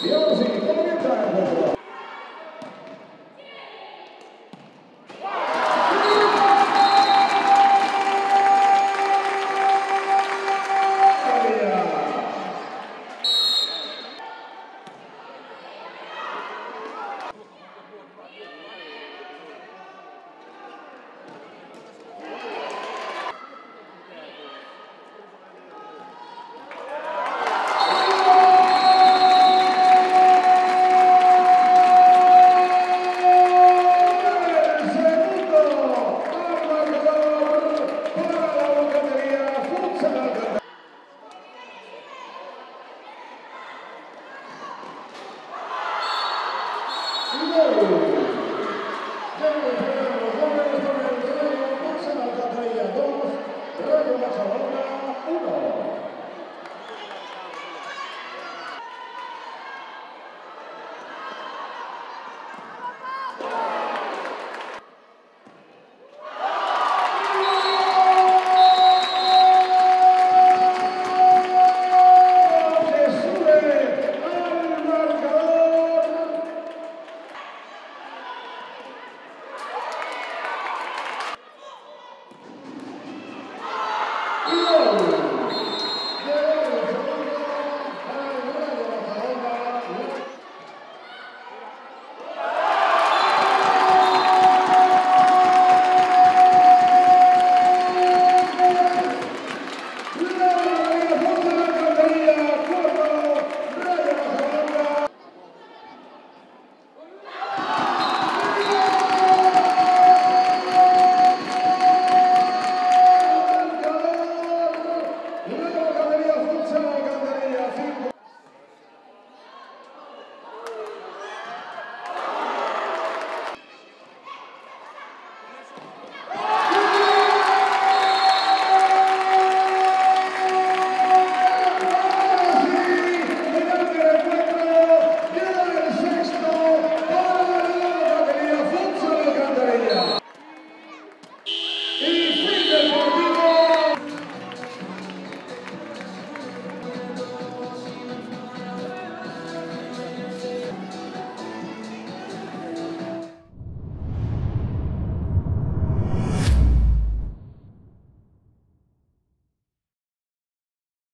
E hoje, como entrar, 네. Oh!